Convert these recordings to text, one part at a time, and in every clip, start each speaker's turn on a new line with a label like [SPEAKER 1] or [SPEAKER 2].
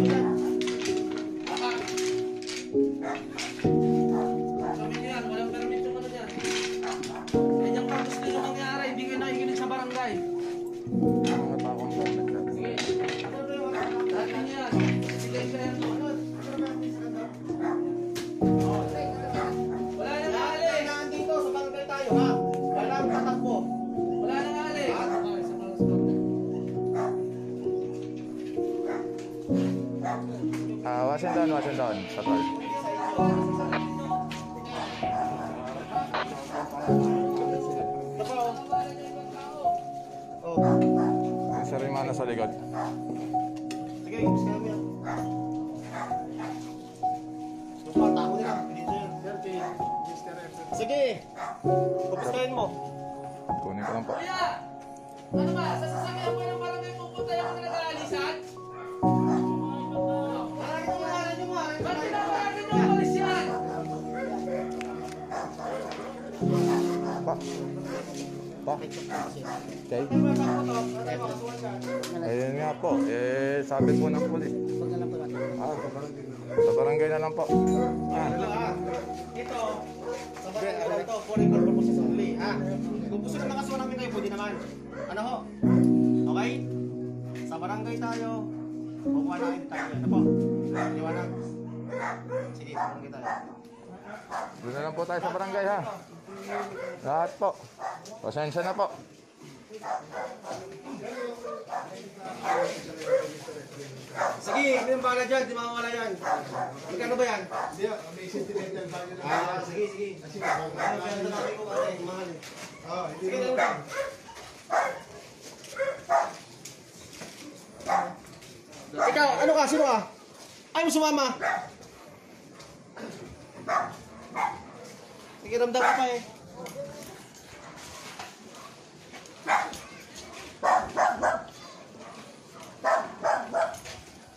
[SPEAKER 1] Ganyan ano purpose na yung nangyari, hindi kayo nakikinig sa barangay.
[SPEAKER 2] Ah, Washington, Washington. Sa tol.
[SPEAKER 3] Oh.
[SPEAKER 2] Yung sa Rimana sa likod.
[SPEAKER 3] Sige, gusto kami yan. Yung mga tao nila. Sige. Pupustahin mo.
[SPEAKER 2] Kunin ko lang po.
[SPEAKER 1] Kuya! Ano ba? Sa sasakyan mo ng barangay pupunta yung nag-aalisan?
[SPEAKER 2] Pa. Pa. Okay. Ayun nga po. Eh, sabi po ng pulis. Ah, sa barangay na lang po. Ah,
[SPEAKER 3] Ah, Ito, sa barangay lang to, for record purposes only. Ha? Kung gusto na makasuha namin kayo, pwede naman. Ano ho? Okay? Sa barangay tayo, kukuha na tayo. Ano po? Liwanag. Sige, sa barangay tayo.
[SPEAKER 2] Doon na lang po tayo sa barangay ha. Lahat po. Pasensya na po.
[SPEAKER 3] Sige, hindi yung bala dyan, di mawawala yan. Magkano ba yan?
[SPEAKER 4] Hindi, may sentimental value na.
[SPEAKER 3] Ah, sige, sige.
[SPEAKER 4] Kasi
[SPEAKER 3] Ano namin kung ano yung mahal.
[SPEAKER 4] Oh, hindi
[SPEAKER 3] Sige,
[SPEAKER 4] mo.
[SPEAKER 3] lang. Ikaw, ano ka? Sino ka? Ay, mo sumama. Sige, ramdam ka pa eh.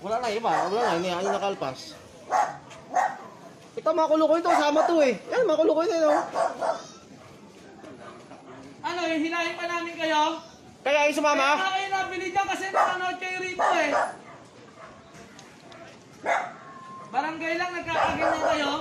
[SPEAKER 3] Wala na iba, wala na, hindi ano nakalpas. Ito, makulo ko ito, sama to eh. Yan, makulo ko ito, no?
[SPEAKER 1] Ano, hihilahin pa namin kayo?
[SPEAKER 3] Kaya yung
[SPEAKER 1] Kaya
[SPEAKER 3] sumama?
[SPEAKER 1] nga kayo nabili dyan kasi nakanood kayo rito eh. Barangay lang nagkakaganyan kayo.